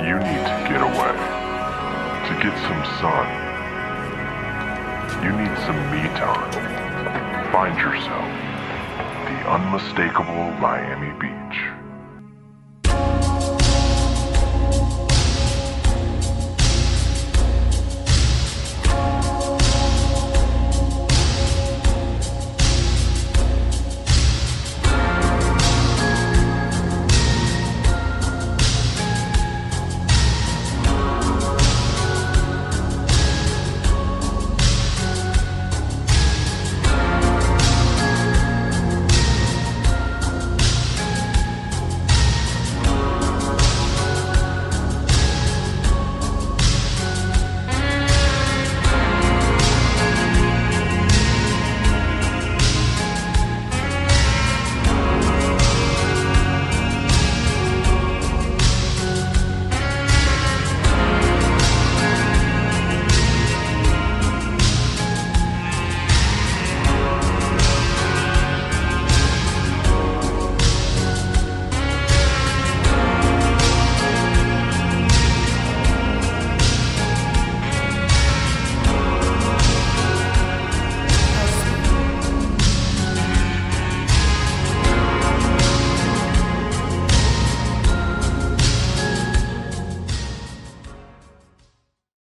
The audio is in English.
You need to get away. To get some sun. You need some me time. Find yourself. The unmistakable Miami Beach.